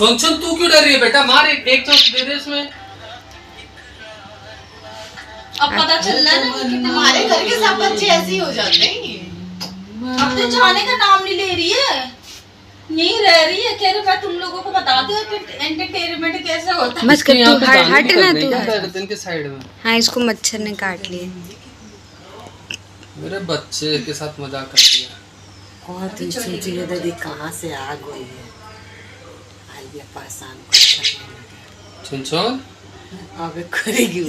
छुन छुन तू क्यों डर रही है बेटा? मार एक एक चोट दे दे इसमें। अब पता चल रहा है ना कि कितने हमारे घर के सब बच्चे ऐसे ही हो जाते हैं अब तो जाने का नाम नहीं ले रही है। यहीं रह रही है। कह रही मैं तुम लोगों को बताती हूँ कि एंटरटेनमेंट कैसे होता है? बस कर तू हट हट ना तू हैं क्या हट। दर्जन के साइड में? हाँ इसको मच्छर ने काट लिया मेरे बच्चे के साथ मज़ाक कर दिया और दूसरी चीज़ें दादी कहाँ से आ गई है? परेशान करने लगी। छुन छुन अबे करेगी।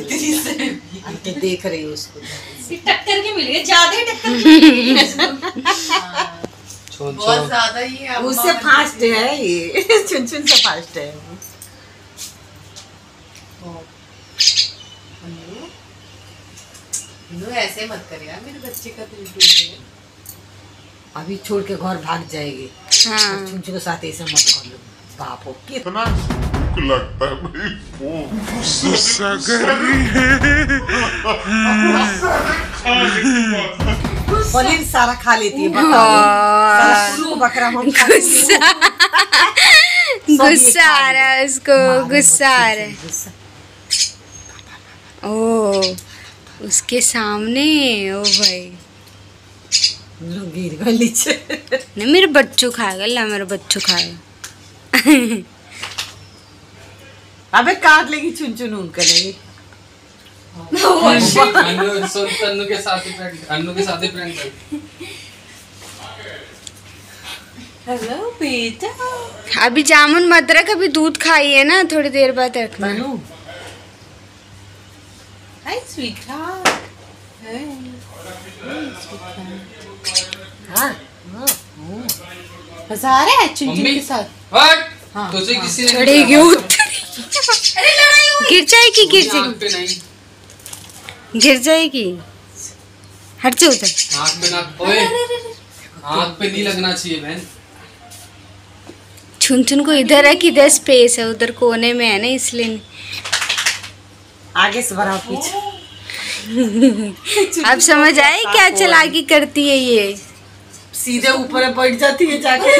अब तो देख रही हूँ उसको। ये टक्कर की मिल गई ज़्यादा ही टक्कर बहुत ज़्यादा ही है उससे फास्ट है। ये। चुन चुन से फास्ट है ऐसे मत कर यार मेरे बच्चे का दिल टूट गया। अभी छोड़ के घर भाग जाएगी। हाँ। चुन चुन के साथ ऐसे मत कर। लो लगता है गुस्सा है। पनीर सारा खा लेती बताओ। सारा कुल्लू को बकरा हम खा लेते। गुस्सा आ रहा है उसको गुस्सा आ रहा है। ओ उसके सामने ओ भाई। गिर गए नीचे। नहीं मेरे बच्चों खाएगा ला मेरा बच्चों खाएगा अबे काट लेगी चुन चुन उनका नहीं अनु सुन अनु के साथ ही prank- अनु के साथ ही प्रैंक कर। हेलो बेटा। अभी जामुन मत रख अभी दूध खाइए ना थोड़ी देर बाद रखना। मनु हाय स्वीट हार्ट हाँ। हाँ, हाँ। मज़ा आ रहा है चुन चुन मम्मी के हट तुझे किसी ने चढ़ेगी गिर जाएगी गिर जाएगी। गिर जाएगी। हट जा उधर। पे ना ओए। आँख पे नहीं लगना चाहिए बहन। छुन छुन को इधर है कि इधर स्पेस है? उधर कोने में है ना इसलिए आगे से बढ़ाओ पीछे। अब समझ आए क्या चलाकी करती है ये? सीधे ऊपर बैठ जाती है जाके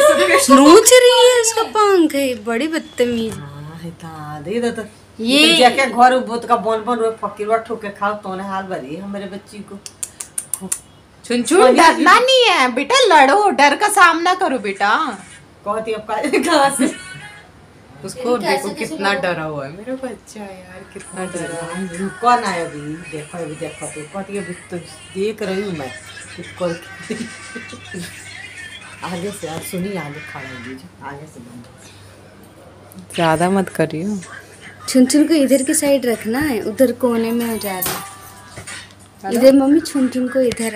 नोच रही है उसका पंख है बड़ी बदतमीज। हाँ, है ता, तो। ये- ये जाके घर बहुत का बोल बोल रोए फकीरवा ठोके खाओ तो ने हाल भरी है मेरे बच्ची को। चुन चुन डरना नहीं है। बेटा लड़ो डर का सामना करो बेटा। कहती अब का- कहाँ से उसको देखो कितना डरा हुआ है। मेरा बच्चा यार कितना डरा है। कौन आया अभी? देखो अभी देखो तो कहती अभी तो देख रही हूँ मैं। कर आगे से यार सुनी आगे खड़ा है बीच आगे से बंद ज़्यादा मत करियो। छुन छुन को इधर की साइड रखना है उधर कोने में हो जा रहा है इधर मम्मी छुन छुन को इधर